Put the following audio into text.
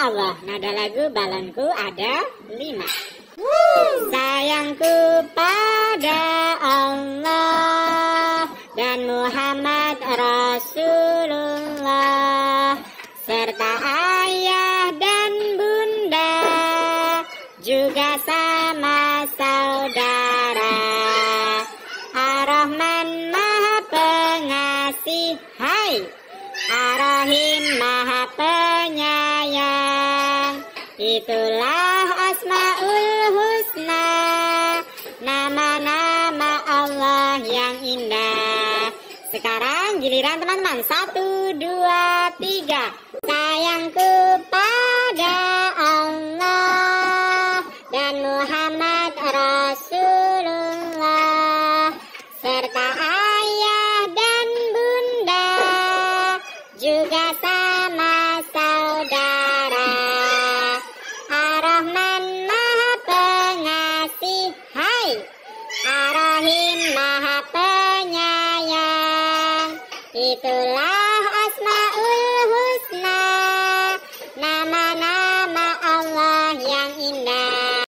Allah. Nada lagu balonku ada lima. Sayangku pada Allah dan Muhammad Rasulullah serta ayah dan bunda juga sama saudara. Ar-Rahman Maha Pengasih, hai. Ar-Rahim Maha Penyayang. Itulah Asmaul Husna, nama-nama Allah yang indah. Sekarang giliran teman-teman, satu, dua, tiga. Sayangku pada Allah dan Muhammad Rasulullah serta ayah dan bunda juga sama Itulah asmaul